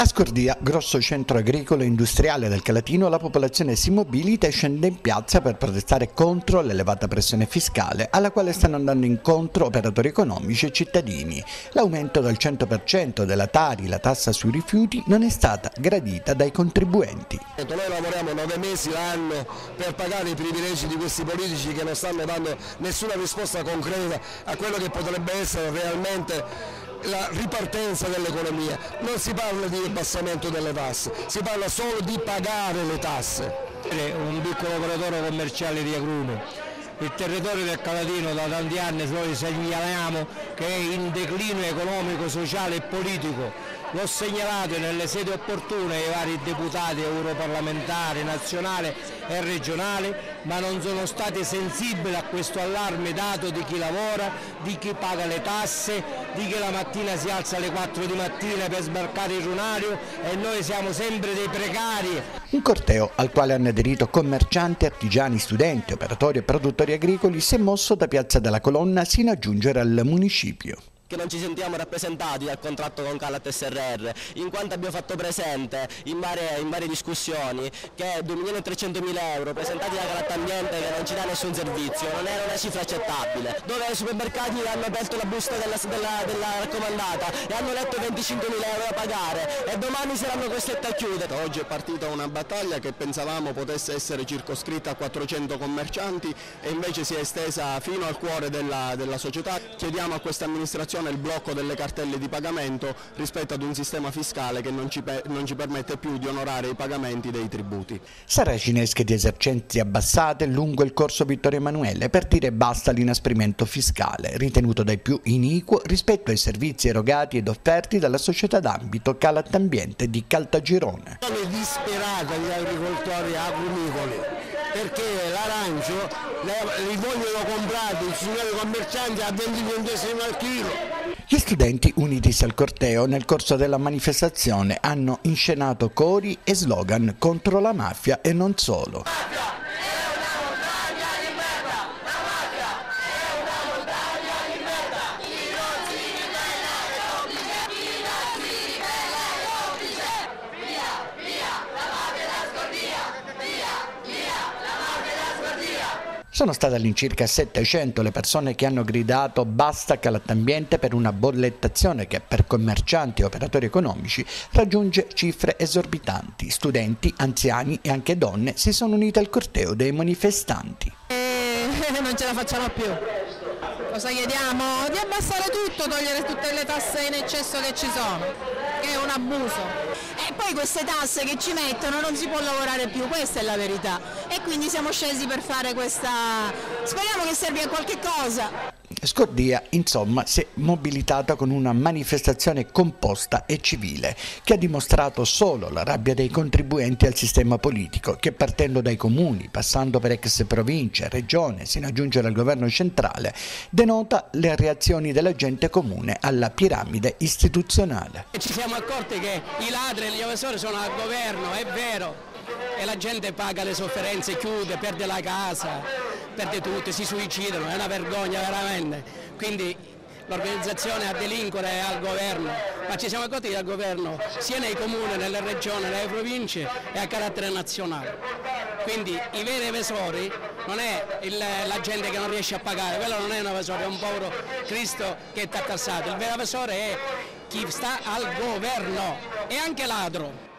A Scordia, grosso centro agricolo e industriale del Calatino, la popolazione si mobilita e scende in piazza per protestare contro l'elevata pressione fiscale alla quale stanno andando incontro operatori economici e cittadini. L'aumento del 100% della Tari, la tassa sui rifiuti, non è stata gradita dai contribuenti. Noi lavoriamo nove mesi l'anno per pagare i privilegi di questi politici che non stanno dando nessuna risposta concreta a quello che potrebbe essere realmente la ripartenza dell'economia, non si parla di abbassamento delle tasse, si parla solo di pagare le tasse. Un piccolo operatore commerciale di agrume. Il territorio del Calatino da tanti anni noi segnaliamo che è in declino economico, sociale e politico. L'ho segnalato nelle sedi opportune ai vari deputati europarlamentari, nazionali e regionali, ma non sono stati sensibili a questo allarme dato di chi lavora, di chi paga le tasse, di chi la mattina si alza alle 4 di mattina per sbarcare il lunario e noi siamo sempre dei precari. Un corteo al quale hanno aderito commercianti, artigiani, studenti, operatori e produttori agricoli si è mosso da Piazza della Colonna sino a giungere al municipio che non ci sentiamo rappresentati dal contratto con Calat SRR, in quanto abbiamo fatto presente in varie, in varie discussioni che 2.300.000 euro presentati da Calat Ambiente che non ci dà nessun servizio, non era una cifra accettabile, dove i supermercati hanno aperto la busta della, della, della raccomandata e hanno letto 25.000 euro da pagare e domani saranno costretti a chiudere. Oggi è partita una battaglia che pensavamo potesse essere circoscritta a 400 commercianti e invece si è estesa fino al cuore della, della società. Chiediamo a questa amministrazione il blocco delle cartelle di pagamento rispetto ad un sistema fiscale che non ci, non ci permette più di onorare i pagamenti dei tributi. Saracinesche di esercenze abbassate lungo il corso Vittorio Emanuele per dire basta all'inasprimento fiscale, ritenuto dai più iniquo rispetto ai servizi erogati ed offerti dalla società d'ambito Calat Ambiente di Caltagirone. Sono disperati gli agricoltori agrumicoli perché l'arancio li vogliono comprare i signori commercianti a 20 centesimi al chilo. Gli studenti unitisi al corteo nel corso della manifestazione hanno inscenato cori e slogan contro la mafia e non solo. Sono state all'incirca 700 le persone che hanno gridato basta calattambiente per una bollettazione che per commercianti e operatori economici raggiunge cifre esorbitanti. Studenti, anziani e anche donne si sono unite al corteo dei manifestanti. Eh, non ce la facciamo più. Cosa chiediamo? Di abbassare tutto, togliere tutte le tasse in eccesso che ci sono, un abuso. E poi queste tasse che ci mettono non si può lavorare più, questa è la verità. E quindi siamo scesi per fare questa... speriamo che serva a qualche cosa. Scordia, insomma, si è mobilitata con una manifestazione composta e civile che ha dimostrato solo la rabbia dei contribuenti al sistema politico che partendo dai comuni, passando per ex province, regione, sino a giungere al governo centrale, denota le reazioni della gente comune alla piramide istituzionale. Ci siamo accorti che i ladri e gli evasori sono al governo, è vero, e la gente paga le sofferenze, chiude, perde la casa, perde tutto, si suicidano, è una vergogna veramente. Quindi l'organizzazione a delinquere è al governo, ma ci siamo accorti che al governo sia nei comuni, nelle regioni, nelle province e a carattere nazionale. Quindi i veri evasori non è il, la gente che non riesce a pagare, quello non è un evasore, è un povero Cristo che è tartassato, il vero evasore è chi sta al governo e anche ladro.